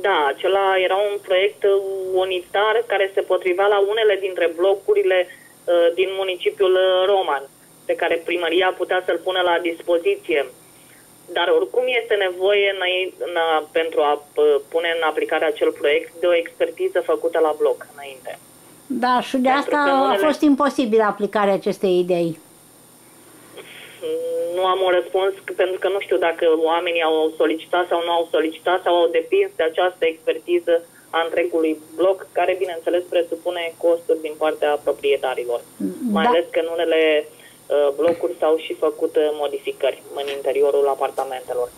Da, acela era un proiect unitar care se potrivea la unele dintre blocurile uh, din municipiul uh, Roman, pe care primăria putea să-l pună la dispoziție. Dar oricum este nevoie înainte, na, pentru a uh, pune în aplicare acel proiect de o expertiză făcută la bloc înainte. Da, și de Pentru asta că a unele- fost imposibil aplicarea acestei idei. Nu am un răspuns c- pentru că nu știu dacă oamenii au solicitat sau nu au solicitat sau au depins de această expertiză a întregului bloc, care bineînțeles presupune costuri din partea proprietarilor. Mai Da. ales că în unele uh, blocuri s-au și făcut uh, modificări în interiorul apartamentelor.